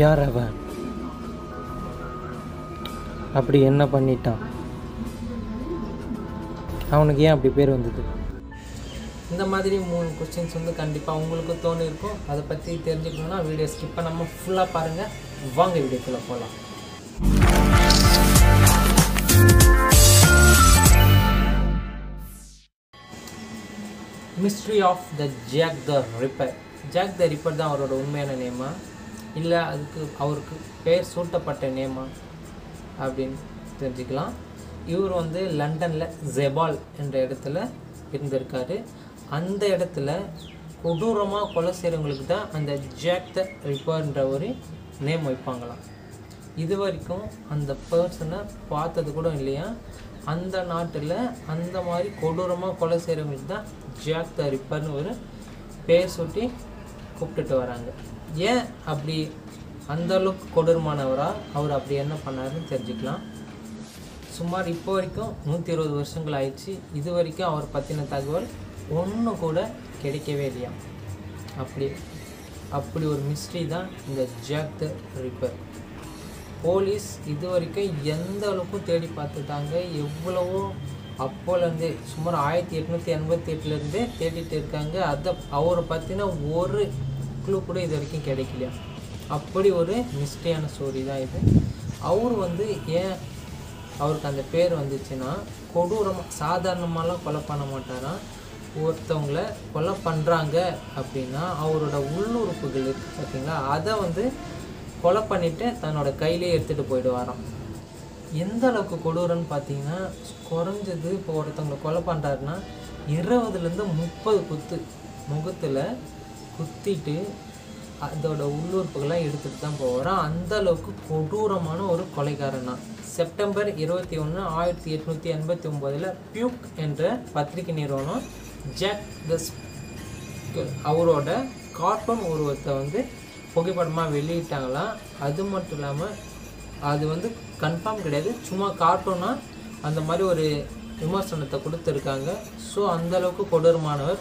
யார் அவன்? அப்படி என்ன பண்ணிட்டான்? அவனுக்கு ஏன் அப்படி பேர் வந்தது? இந்த மாதிரி மூணு கொஸ்டின்ஸ் வந்து கண்டிப்பாக உங்களுக்கு தோணி இருக்கும் அதை பற்றி தெரிஞ்சுக்கணுன்னா வீடியோ ஸ்கிப் பண்ணாமல் ஃபுல்லாக பாருங்கள் வாங்க வீடியோக்குள்ளே போகலாம் mystery of the Jack the Ripper Jack the Ripper தான் அவரோட உண்மையான நேமாக இல்லை அதுக்கு அவருக்கு பேர் சூட்டப்பட்ட நேமா அப்படின்னு தெரிஞ்சுக்கலாம். இவர் வந்து லண்டனில் ஜெபால் என்ற இடத்துல இருந்திருக்காரு. அந்த இடத்துல கொடூரமாக கொலை செய்கிறவங்களுக்கு தான் அந்த ஜாக் த ரிப்பர்ன்ற ஒரு நேம் வைப்பாங்களாம். இது வரைக்கும் அந்த பர்சனை பார்த்தது கூட இல்லையா? அந்த நாட்டில் அந்த மாதிரி கொடூரமாக கொலை செய்கிறவங்களுக்கு தான் ஜாக் த ரிப்பர்னு ஒரு பேர் சுட்டி கூப்பிட்டுட்டு வராங்க. ஏன் அப்படி அந்த அளவுக்கு அவர் அப்படி என்ன பண்ணாருன்னு தெரிஞ்சுக்கலாம். சுமார் இப்போ வரைக்கும் நூற்றி இருபது வருஷங்கள் ஆயிடுச்சு. இது வரைக்கும் அவர் பற்றின தகவல் ஒன்று கூட கிடைக்கவே இல்லையா? அப்படி அப்படி ஒரு மிஸ்ட்ரி தான் இந்த ஜாக் த ரிப்பர் போலீஸ் இது வரைக்கும் எந்த அளவுக்கும் தேடி பார்த்துட்டாங்க. எவ்வளவோ அப்போலேருந்தே சுமார் ஆயிரத்தி எட்நூற்றி எண்பத்தி எட்டுலேருந்தே தேடிட்டு இருக்காங்க. அதை அவரை பற்றின ஒரு க்ளூ கூட இது வரைக்கும் கிடைக்கலையா? அப்படி ஒரு மிஸ்டேயான ஸ்டோரி தான் இது. அவர் வந்து ஏன் அவருக்கு அந்த பேர் வந்துச்சுன்னா கொடூரமாக சாதாரணமாலாம் கொலை பண்ண மாட்டாராம் ஒருத்தவங்கள கொலை பண்ணுறாங்க அப்படின்னா அவரோட உள்ளுறுப்புகள் இருக்குது பார்த்தீங்களா அதை வந்து கொலை பண்ணிவிட்டு தன்னோட கையிலே எடுத்துகிட்டு போயிடுவாராம். எந்த அளவுக்கு கொடூரம்னு பார்த்தீங்கன்னா குறைஞ்சது இப்போ ஒருத்தவங்களை கொலை பண்ணுறாருன்னா இருபதுலேருந்து முப்பது குத்து முகத்தில் குத்திட்டு அதோட உள்ளுறுப்புகள்லாம் எடுத்துகிட்டு தான் போகிறோம் அந்த அளவுக்கு கொடூரமான ஒரு கொலைகாரன். தான் செப்டம்பர் இருபத்தி ஒன்று ஆயிரத்தி எட்நூற்றி எண்பத்தி ஒம்போதில் பியூக் என்ற பத்திரிகை நிறுவனம் ஜாக் தஸ் அவரோட கார்ட்டூன் உருவத்தை வந்து புகைப்படமாக வெளியிட்டாங்களாம் அது மட்டும் இல்லாமல் அது வந்து கன்ஃபார்ம் கிடையாது. சும்மா கார்ட்டூனாக அந்த மாதிரி ஒரு விமர்சனத்தை கொடுத்துருக்காங்க. ஸோ அந்தளவுக்கு கொடூரமானவர்.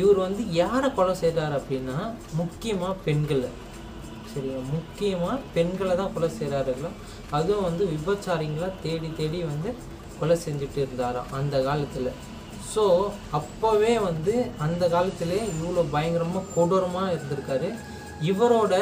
இவர் வந்து யாரை கொலை செய்கிறார் அப்படின்னா முக்கியமாக பெண்களை. சரியா? முக்கியமாக பெண்களை தான் கொலை செய்கிறாருங்களா அதுவும் வந்து விபச்சாரிங்களை தேடி தேடி வந்து கொலை செஞ்சுட்டு இருந்தாராம் அந்த காலத்தில். ஸோ அப்போவே வந்து அந்த காலத்திலே இவ்வளோ பயங்கரமாக கொடூரமாக இருந்திருக்காரு. இவரோட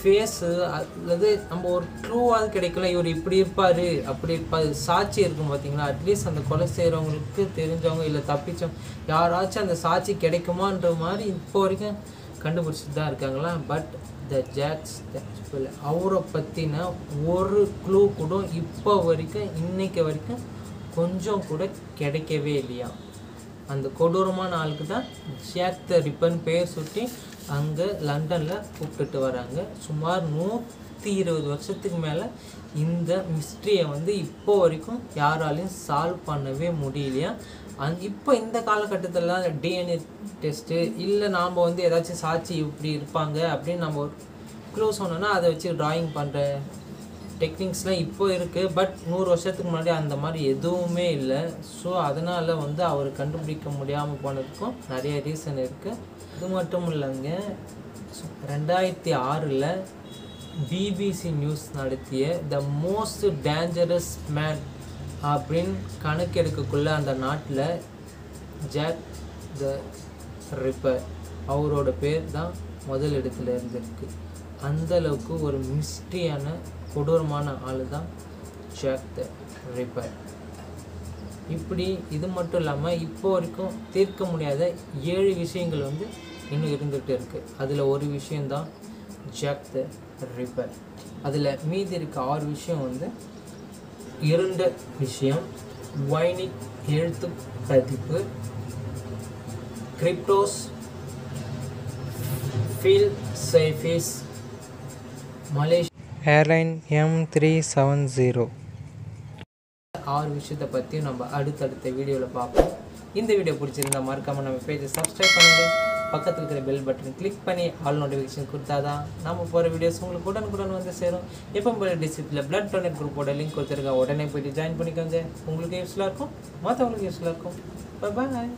ஃபேஸு அல்லது நம்ம ஒரு ட்ரூவாக கிடைக்கல இவர் இப்படி இருப்பார் அப்படி இருப்பார் சாட்சி இருக்கும் பார்த்தீங்களா அட்லீஸ்ட் அந்த கொலை செய்கிறவங்களுக்கு தெரிஞ்சவங்க இல்லை தப்பிச்சவங்க யாராச்சும் அந்த சாட்சி கிடைக்குமான்ற மாதிரி இப்போ வரைக்கும் கண்டுபிடிச்சிட்டு தான் இருக்காங்களா? பட் த ஜாக்ஸ் அவரை பற்றின ஒரு க்ளூ கூட இப்போ வரைக்கும் இன்றைக்கு வரைக்கும் கொஞ்சம் கூட கிடைக்கவே இல்லையா? அந்த கொடூரமான ஆளுக்கு தான் ஜாக் த ரிப்பன் பேர் சுட்டி அங்கே லண்டனில் கூப்பிட்டுட்டு வராங்க. சுமார் நூற்றி இருபது வருஷத்துக்கு மேலே இந்த மிஸ்ட்ரியை வந்து இப்போ வரைக்கும் யாராலையும் சால்வ் பண்ணவே முடியலையா? அந் இப்போ இந்த காலகட்டத்திலலாம் டிஎன்ஏ டெஸ்ட்டு இல்லை நாம் வந்து ஏதாச்சும் சாட்சி இப்படி இருப்பாங்க அப்படின்னு நம்ம ஒரு க்ளூ சொன்னோன்னா அதை வச்சு ட்ராயிங் பண்ணுற டெக்னிக்ஸ்லாம் இப்போ இருக்குது பட் நூறு வருஷத்துக்கு முன்னாடி அந்த மாதிரி எதுவுமே இல்லை. ஸோ அதனால் வந்து அவர் கண்டுபிடிக்க முடியாமல் போனதுக்கும் நிறைய ரீசன் இருக்குது இது மட்டும் இல்லைங்க. ரெண்டாயிரத்தி ஆறில் பிபிசி நியூஸ் நடத்திய த மோஸ்ட் டேஞ்சரஸ் மேன் அப்படின்னு கணக்கெடுக்கக்குள்ளே அந்த நாட்டில் ஜாக் த ரிப்பர் அவரோட பேர் தான் முதல் இடத்துல இருந்திருக்கு. அந்தளவுக்கு ஒரு மிஸ்டியான கொடூரமான ஆள் தான் ஜாக் த ரிப்பர் இப்படி இது மட்டும் இல்லாமல் இப்போ வரைக்கும் தீர்க்க முடியாத ஏழு விஷயங்கள் வந்து இன்னும் இருந்துகிட்டு இருக்குது அதில் ஒரு விஷயந்தான் ஜாக் த ரிப்பர் அதில் மீதி இருக்க ஆறு விஷயம் வந்து இருண்ட விஷயம். வைனிக் எழுத்து பதிப்பு. கிரிப்டோஸ் ஃபீல் சைஃபேஸ் Malaysia airline M three seven zero ஆறு விஷயத்தை பற்றியும் நம்ம அடுத்தடுத்த வீடியோவில் பார்ப்போம். இந்த வீடியோ பிடிச்சிருந்தா மறக்காமல் நம்ம பேஜை சப்ஸ்கிரைப் பண்ணுங்கள் பக்கத்தில் இருக்கிற பெல் பட்டன் கிளிக் பண்ணி ஆல் நோட்டிஃபிகேஷன் கொடுத்தாதான் நம்ம போகிற வீடியோஸ் உங்களுக்கு உடனுக்குடன் வந்து சேரும். எப்போ போல டிஸ்ட்ரிக்டில் பிளட் டொனேட் குரூப்போட லிங்க் கொடுத்துருக்கேன். உடனே போயிட்டு ஜாயின் பண்ணிக்கோங்க. உங்களுக்கு யூஸ்ஃபுல்லாக இருக்கும். மற்றவங்களுக்கு யூஸ்ஃபுல்லாக இருக்கும். பாய்